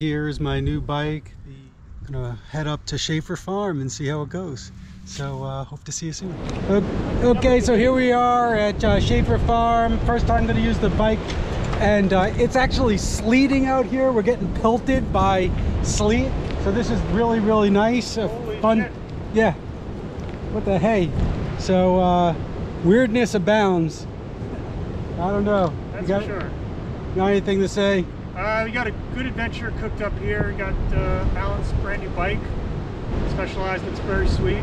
Here's my new bike. I'm gonna head up to Schaeffer Farm and see how it goes. So uh, hope to see you soon. Okay, so here we are at uh, Schaeffer Farm. First time gonna use the bike and uh, it's actually sleeting out here. We're getting pelted by sleet. So this is really, really nice. fun. Shit. Yeah. What the hey? So uh, weirdness abounds. I don't know. That's you got, for sure. got anything to say? Uh, we got a good adventure cooked up here. We got uh, Alan's brand new bike, specialized. It's very sweet.